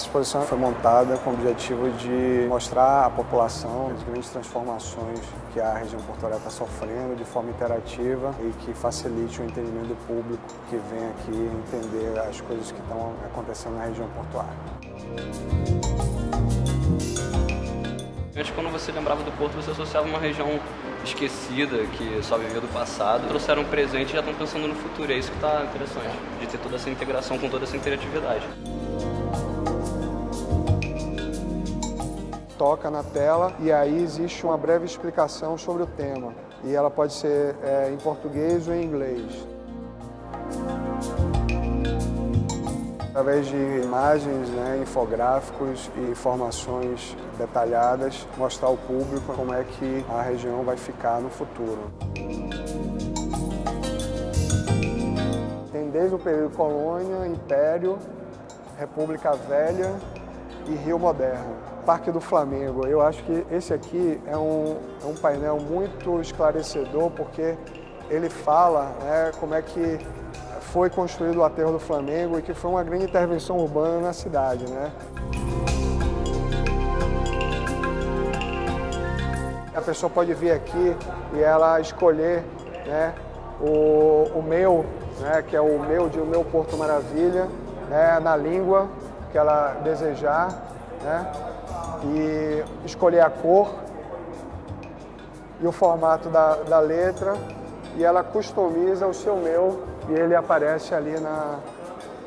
exposição foi montada com o objetivo de mostrar à população as grandes transformações que a região portuária está sofrendo de forma interativa e que facilite o entendimento do público que vem aqui entender as coisas que estão acontecendo na região portuária. Antes, quando você lembrava do Porto, você associava uma região esquecida, que só vivia do passado. Trouxeram um presente e já estão pensando no futuro. É isso que está interessante, de ter toda essa integração com toda essa interatividade. Toca na tela e aí existe uma breve explicação sobre o tema. E ela pode ser é, em português ou em inglês. Através de imagens, né, infográficos e informações detalhadas, mostrar ao público como é que a região vai ficar no futuro. Tem desde o período colônia, império, República Velha e Rio Moderno. Parque do Flamengo. Eu acho que esse aqui é um, é um painel muito esclarecedor porque ele fala né, como é que foi construído o aterro do Flamengo e que foi uma grande intervenção urbana na cidade. Né? A pessoa pode vir aqui e ela escolher né, o, o meu, né, que é o meu de o meu Porto Maravilha, né, na língua que ela desejar, né, e escolher a cor e o formato da, da letra e ela customiza o seu meu e ele aparece ali na,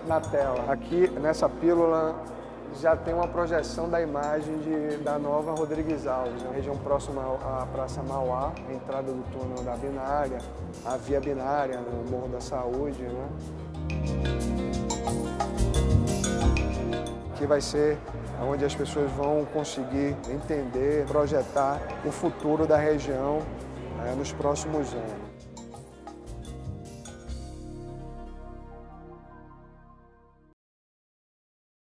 na tela. Aqui nessa pílula já tem uma projeção da imagem de, da nova Rodrigues Alves, na região próxima à Praça Mauá, entrada do túnel da binária, a via binária no Morro da Saúde. Né? Que vai ser onde as pessoas vão conseguir entender, projetar o futuro da região né, nos próximos anos.